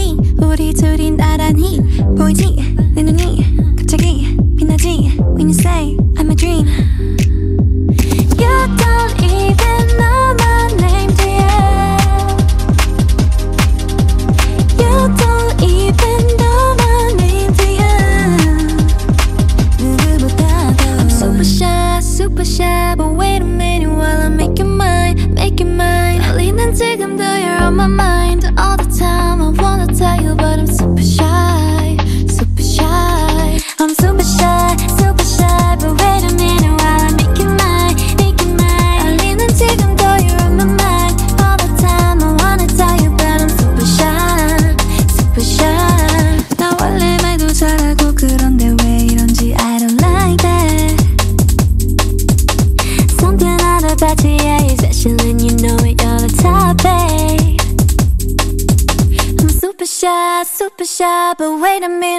me. 우리 둘이 나란히 보이지. Shy But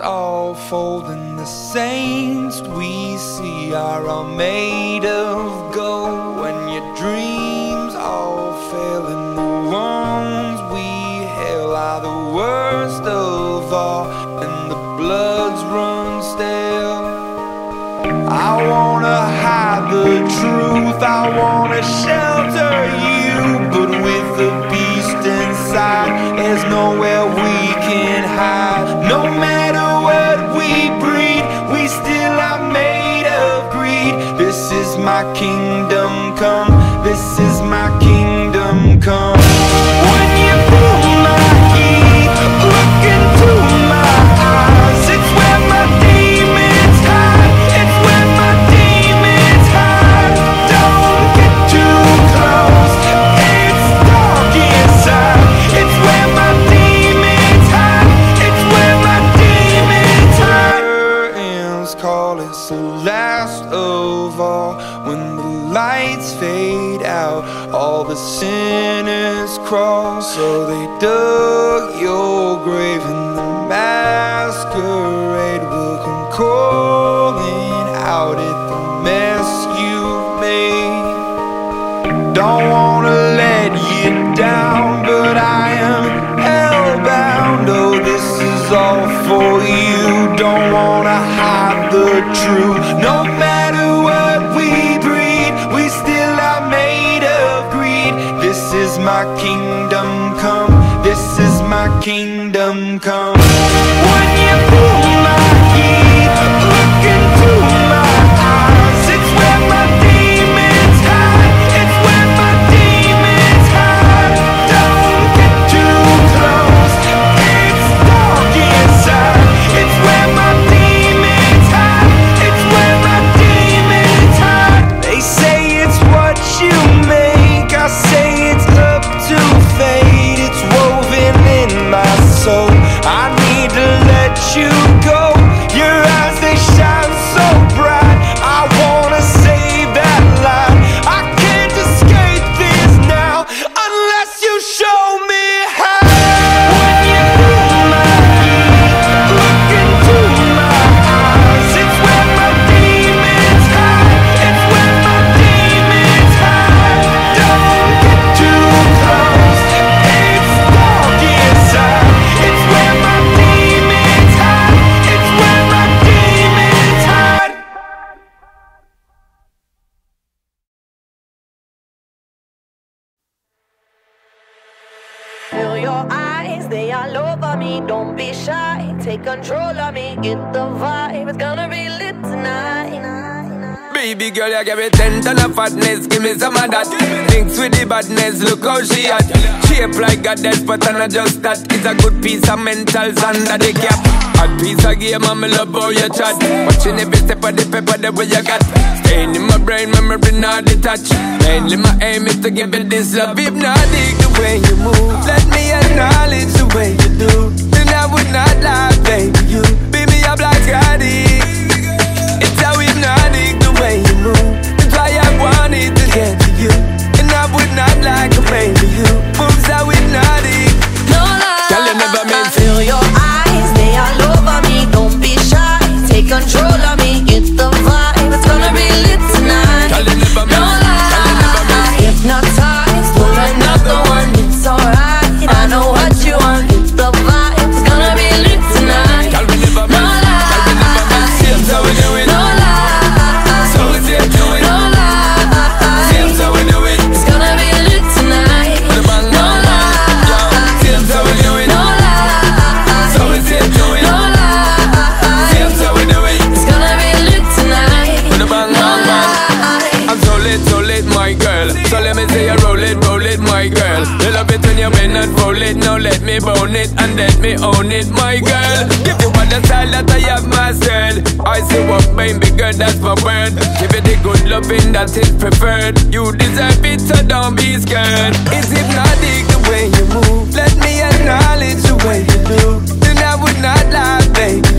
all fold and the saints we see are all made of gold. When your dreams all fail and the ones we hail are the worst of all and the bloods run stale I wanna hide the truth, I wanna shelter you, but with the beast inside, there's nowhere truth. No matter what we breed, we still are made of greed. This is my kingdom come. This is my kingdom come. When they all over me. Don't be shy, take control of me. Get the vibe, it's gonna be lit tonight. Baby girl, you give me ten ton of fatness, give me some of that. Thinks with the badness, look how she at. Shape like a death, but I'm not just that. It's a good piece of mentals under the cap. A piece of game, I'm love how you chat. Watching every step of the paper, the way you got. Staying in brain, memory not detached. Mainly my aim is to give it this love. Dig the way you move. Let me acknowledge the way you do. Then I would not lie, baby. You beat me up like addict. It's how hypnotic the way you move. That's why I wanted to get to you. And I would not like a baby it, my girl. Give you all the style that I have myself. I see what mine be good, that's my word. Give you the good loving that is preferred. You deserve it, so don't be scared. It's hypnotic the way you move. Let me acknowledge the way you do. Then I would not lie, baby.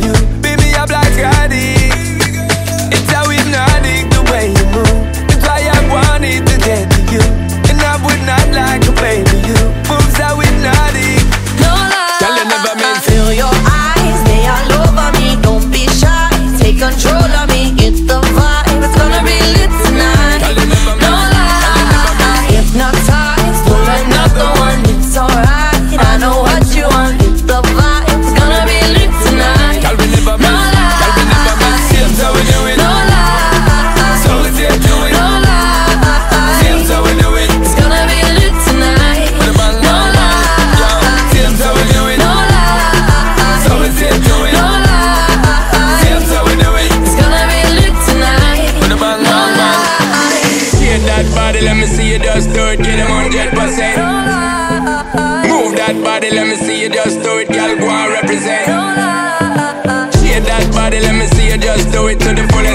it to the fullest.